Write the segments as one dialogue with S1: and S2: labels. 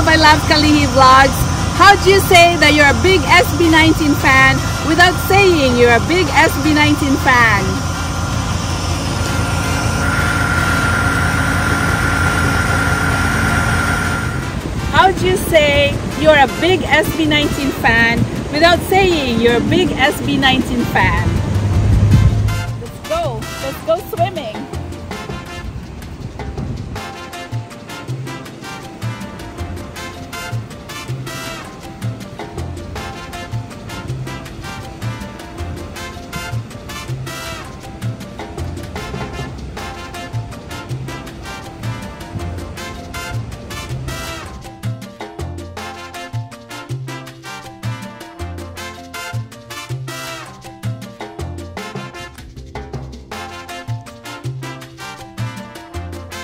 S1: of I Love Kalihi Vlogs. How do you say that you're a big SB19 fan without saying you're a big SB19 fan? How do you say you're a big SB19 fan without saying you're a big SB19 fan?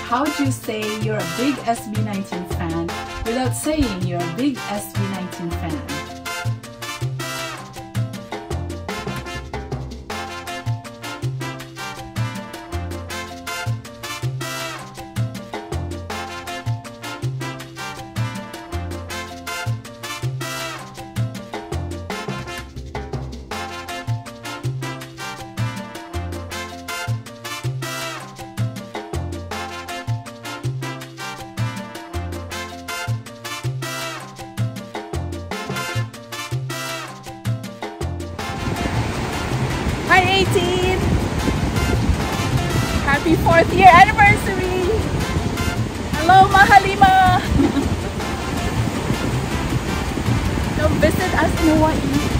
S1: How do you say you're a big SB19 fan without saying you're a big SB19 118. Happy fourth year anniversary. Hello, Mahalima. Come visit us in Hawaii.